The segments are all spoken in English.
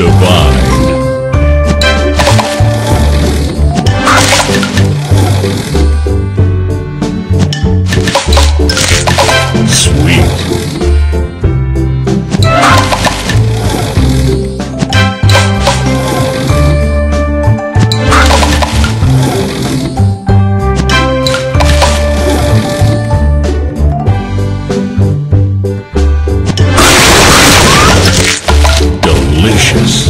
divine. delicious.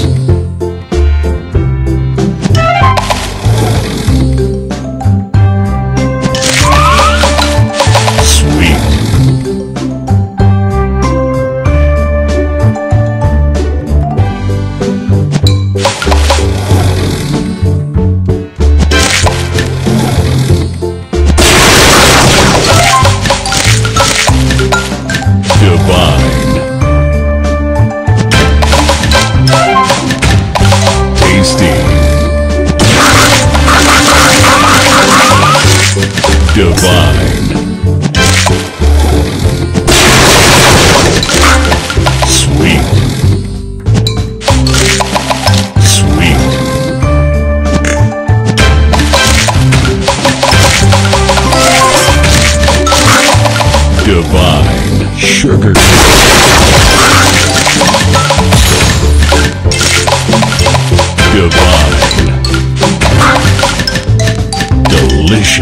Divine Sugar Divine. Delicious.